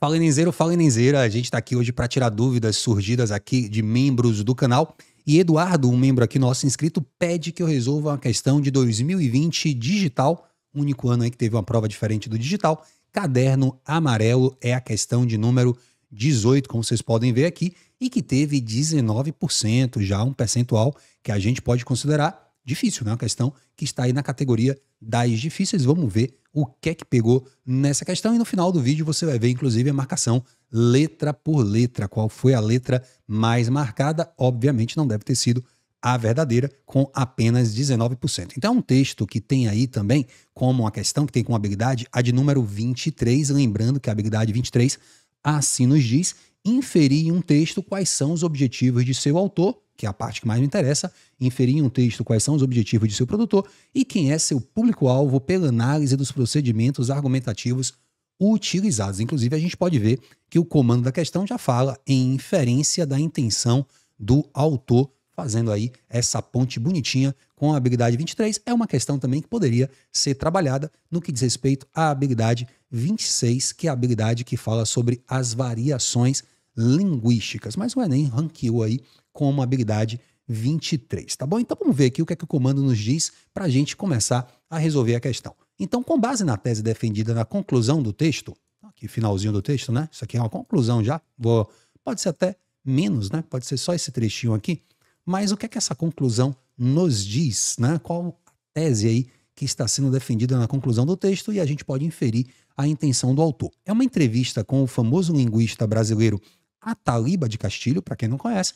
Fala Nenzeiro, fala Nenzeira. A gente está aqui hoje para tirar dúvidas surgidas aqui de membros do canal. E Eduardo, um membro aqui nosso inscrito, pede que eu resolva uma questão de 2020 digital, único ano aí que teve uma prova diferente do digital. Caderno amarelo é a questão de número 18, como vocês podem ver aqui, e que teve 19%, já um percentual que a gente pode considerar difícil, né? Uma questão que está aí na categoria das difíceis. Vamos ver o que é que pegou nessa questão e no final do vídeo você vai ver inclusive a marcação letra por letra, qual foi a letra mais marcada. Obviamente não deve ter sido a verdadeira, com apenas 19%. Então, é um texto que tem aí também como uma questão que tem como habilidade a de número 23, lembrando que a habilidade 23 assim nos diz inferir em um texto quais são os objetivos de seu autor que é a parte que mais me interessa, inferir em um texto quais são os objetivos de seu produtor e quem é seu público-alvo pela análise dos procedimentos argumentativos utilizados. Inclusive, a gente pode ver que o comando da questão já fala em inferência da intenção do autor, fazendo aí essa ponte bonitinha com a habilidade 23. É uma questão também que poderia ser trabalhada no que diz respeito à habilidade 26, que é a habilidade que fala sobre as variações linguísticas. Mas o Enem ranqueou aí como habilidade 23, tá bom? Então vamos ver aqui o que é que o comando nos diz para a gente começar a resolver a questão. Então, com base na tese defendida na conclusão do texto, aqui finalzinho do texto, né? Isso aqui é uma conclusão já. Vou, pode ser até menos, né? Pode ser só esse trechinho aqui. Mas o que é que essa conclusão nos diz, né? Qual a tese aí que está sendo defendida na conclusão do texto e a gente pode inferir a intenção do autor. É uma entrevista com o famoso linguista brasileiro Ataliba de Castilho, para quem não conhece,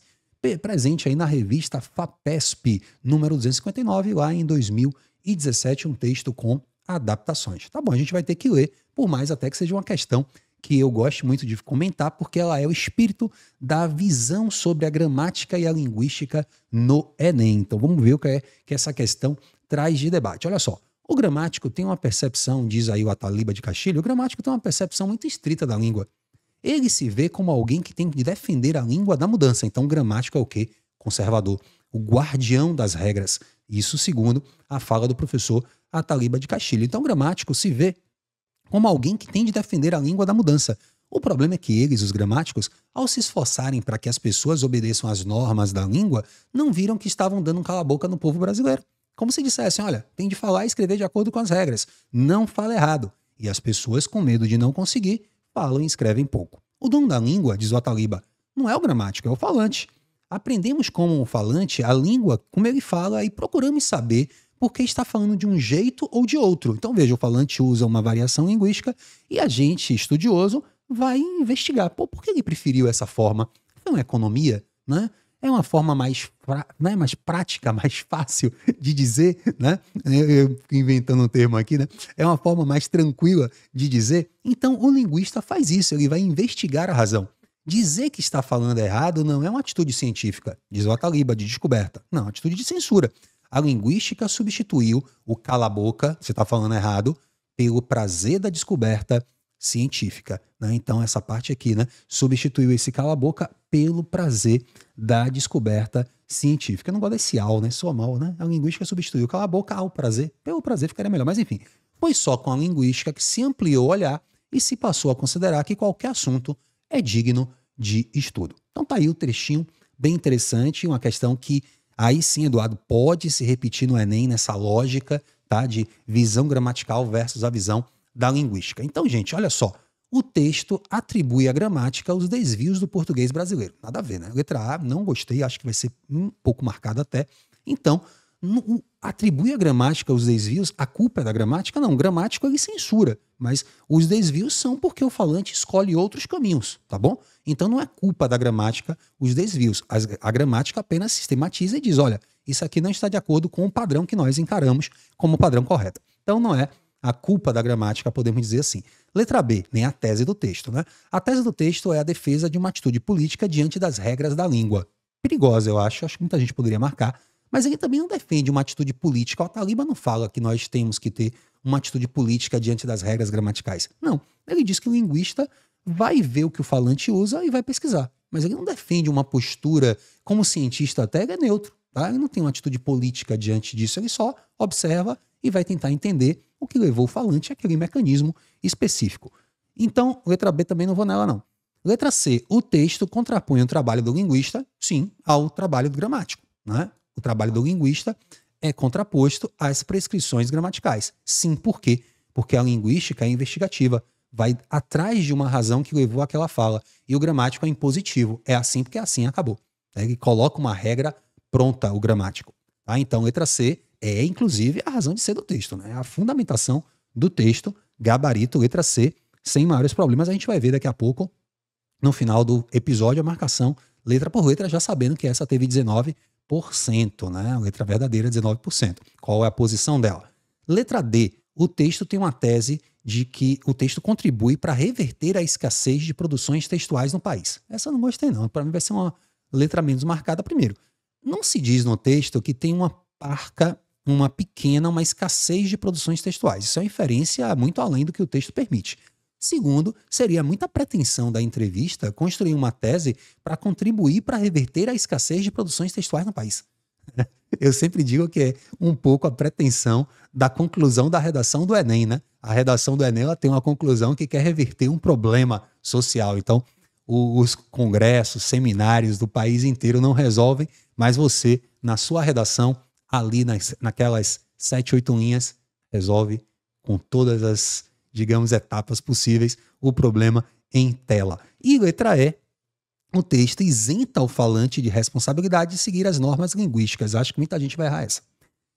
presente aí na revista FAPESP, número 259, lá em 2017, um texto com adaptações. Tá bom, a gente vai ter que ler, por mais até que seja uma questão que eu gosto muito de comentar, porque ela é o espírito da visão sobre a gramática e a linguística no Enem. Então vamos ver o que é que essa questão traz de debate. Olha só, o gramático tem uma percepção, diz aí o Ataliba de Castilho, o gramático tem uma percepção muito estrita da língua. Ele se vê como alguém que tem que defender a língua da mudança. Então, gramático é o quê? Conservador. O guardião das regras. Isso segundo a fala do professor Ataliba de Castilho. Então, gramático se vê como alguém que tem de defender a língua da mudança. O problema é que eles, os gramáticos, ao se esforçarem para que as pessoas obedeçam às normas da língua, não viram que estavam dando um cala-boca no povo brasileiro. Como se dissessem, olha, tem de falar e escrever de acordo com as regras. Não fala errado. E as pessoas, com medo de não conseguir, falam e escrevem pouco. O dono da língua, diz o Ataliba, não é o gramático, é o falante. Aprendemos como o falante a língua, como ele fala, e procuramos saber por que está falando de um jeito ou de outro. Então veja, o falante usa uma variação linguística e a gente, estudioso, vai investigar. Pô, por que ele preferiu essa forma? Foi uma economia, né? É uma forma mais, né, mais prática, mais fácil de dizer, né? Eu, inventando um termo aqui, né? É uma forma mais tranquila de dizer. Então, o linguista faz isso, ele vai investigar a razão. Dizer que está falando errado não é uma atitude científica, diz o Ataliba, de descoberta. Não, é uma atitude de censura. A linguística substituiu o cala-boca, você está falando errado, pelo prazer da descoberta científica. Né? Então, essa parte aqui né, substituiu esse cala-boca pelo prazer da descoberta científica. Eu não gosto desse ao, né? Soa mal, né? A linguística substituiu cala-boca ao prazer. Pelo prazer ficaria melhor. Mas, enfim, foi só com a linguística que se ampliou o olhar e se passou a considerar que qualquer assunto é digno de estudo. Então, tá aí o trechinho bem interessante, uma questão que aí sim, Eduardo, pode se repetir no Enem nessa lógica tá, de visão gramatical versus a visão da linguística. Então, gente, olha só. O texto atribui à gramática os desvios do português brasileiro. Nada a ver, né? Letra A, não gostei, acho que vai ser um pouco marcado até. Então, atribui à gramática os desvios, a culpa é da gramática? Não, o gramático ele censura, mas os desvios são porque o falante escolhe outros caminhos, tá bom? Então não é culpa da gramática os desvios. A gramática apenas sistematiza e diz: olha, isso aqui não está de acordo com o padrão que nós encaramos como padrão correto. Então não é a culpa da gramática, podemos dizer assim. Letra B, nem a tese do texto, né? A tese do texto é a defesa de uma atitude política diante das regras da língua. Perigosa, eu acho, acho que muita gente poderia marcar, mas ele também não defende uma atitude política. O Taliba não fala que nós temos que ter uma atitude política diante das regras gramaticais. Não, ele diz que o linguista vai ver o que o falante usa e vai pesquisar. Mas ele não defende uma postura, como cientista até, ele é neutro. Tá? Ele não tem uma atitude política diante disso, ele só observa e vai tentar entender o que levou o falante àquele mecanismo específico. Então, letra B também não vou nela, não. Letra C, o texto contrapõe o trabalho do linguista, sim, ao trabalho do gramático. Né? O trabalho do linguista é contraposto às prescrições gramaticais. Sim, por quê? Porque a linguística é investigativa, vai atrás de uma razão que levou àquela fala. E o gramático é impositivo. É assim porque é assim, acabou. Ele coloca uma regra pronta, o gramático. Tá? Então, letra C é, inclusive, a razão de ser do texto. Né? A fundamentação do texto, gabarito, letra C, sem maiores problemas. A gente vai ver daqui a pouco, no final do episódio, a marcação letra por letra, já sabendo que essa teve 19%, né? A letra verdadeira, 19%. Qual é a posição dela? Letra D. O texto tem uma tese de que o texto contribui para reverter a escassez de produções textuais no país. Essa eu não gostei, não. Para mim vai ser uma letra menos marcada primeiro. Não se diz no texto que tem uma parca, uma pequena, uma escassez de produções textuais. Isso é uma inferência muito além do que o texto permite. Segundo, seria muita pretensão da entrevista construir uma tese para contribuir para reverter a escassez de produções textuais no país. Eu sempre digo que é um pouco a pretensão da conclusão da redação do Enem, né? A redação do Enem ela tem uma conclusão que quer reverter um problema social. Então, os congressos, seminários do país inteiro não resolvem, mas você, na sua redação, ali nas, naquelas sete, oito linhas, resolve com todas as digamos, etapas possíveis, o problema em tela. E letra E, o texto isenta o falante de responsabilidade de seguir as normas linguísticas. Acho que muita gente vai errar essa.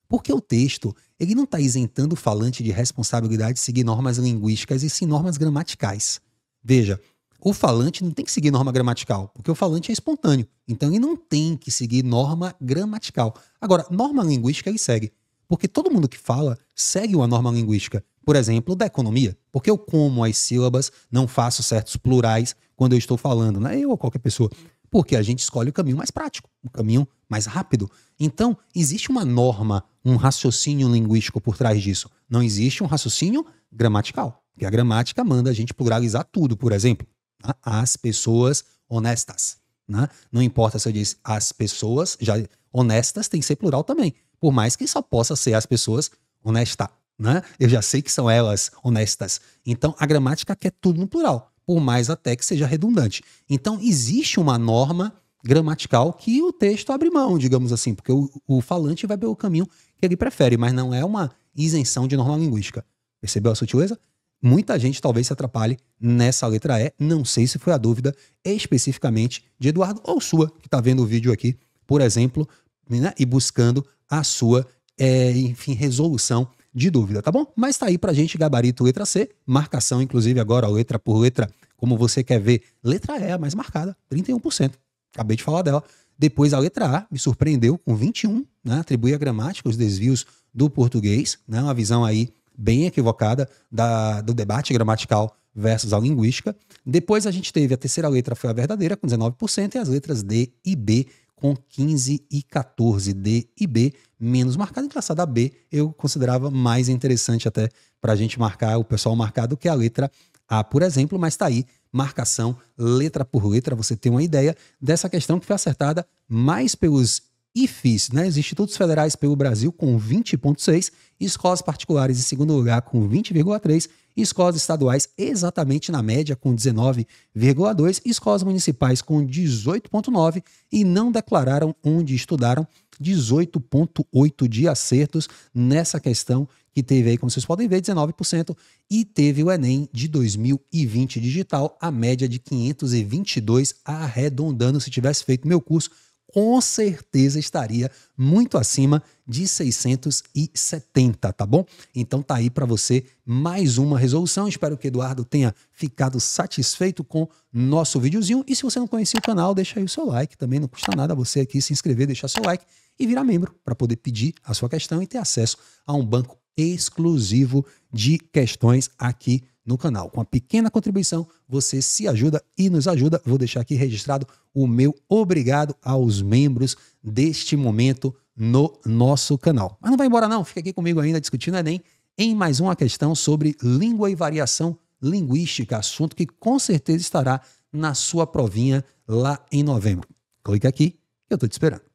Porque o texto, ele não está isentando o falante de responsabilidade de seguir normas linguísticas e sim normas gramaticais. Veja, o falante não tem que seguir norma gramatical, porque o falante é espontâneo. Então ele não tem que seguir norma gramatical. Agora, norma linguística ele segue. Porque todo mundo que fala segue uma norma linguística por exemplo, da economia. Porque eu como as sílabas, não faço certos plurais quando eu estou falando, né? Eu ou qualquer pessoa. Porque a gente escolhe o caminho mais prático, o caminho mais rápido. Então, existe uma norma, um raciocínio linguístico por trás disso. Não existe um raciocínio gramatical. Porque a gramática manda a gente pluralizar tudo, por exemplo. Né? As pessoas honestas. Né? Não importa se eu disse as pessoas, já honestas tem que ser plural também. Por mais que só possa ser as pessoas honestas né? Eu já sei que são elas honestas. Então a gramática quer tudo no plural, por mais até que seja redundante. Então existe uma norma gramatical que o texto abre mão, digamos assim, porque o, o falante vai pelo caminho que ele prefere, mas não é uma isenção de norma linguística. Percebeu a sutileza? Muita gente talvez se atrapalhe nessa letra E. Não sei se foi a dúvida especificamente de Eduardo ou sua, que está vendo o vídeo aqui, por exemplo, né? e buscando a sua, é, enfim, resolução de dúvida, tá bom? Mas tá aí pra gente gabarito letra C, marcação inclusive agora letra por letra, como você quer ver. Letra E a mais marcada, 31%. Acabei de falar dela. Depois a letra A me surpreendeu com 21, né? Atribui a gramática os desvios do português, né? Uma visão aí bem equivocada da, do debate gramatical versus a linguística. Depois a gente teve a terceira letra foi a verdadeira com 19% e as letras D e B com 15 e 14. D e B menos marcado. Engraçado, a B eu considerava mais interessante até para a gente marcar, o pessoal marcar, do que a letra A, por exemplo, mas está aí, marcação letra por letra, você tem uma ideia dessa questão que foi acertada mais pelos IFIs, né, os Institutos Federais pelo Brasil, com 20,6, escolas particulares em segundo lugar com 20,3 escolas estaduais exatamente na média com 19,2, escolas municipais com 18,9 e não declararam onde estudaram. 18,8 de acertos nessa questão que teve aí, como vocês podem ver, 19%, e teve o Enem de 2020 digital, a média de 522, arredondando, se tivesse feito meu curso, com certeza estaria muito acima de 670, tá bom? Então tá aí para você mais uma resolução. Espero que Eduardo tenha ficado satisfeito com nosso videozinho. E se você não conhecia o canal, deixa aí o seu like. Também não custa nada você aqui se inscrever, deixar seu like e virar membro para poder pedir a sua questão e ter acesso a um banco exclusivo de questões aqui no canal. Com a pequena contribuição, você se ajuda e nos ajuda. Vou deixar aqui registrado o meu obrigado aos membros deste momento no nosso canal. Mas não vai embora não, fica aqui comigo ainda discutindo Enem em mais uma questão sobre língua e variação linguística, assunto que com certeza estará na sua provinha lá em novembro. Clique aqui, eu estou te esperando.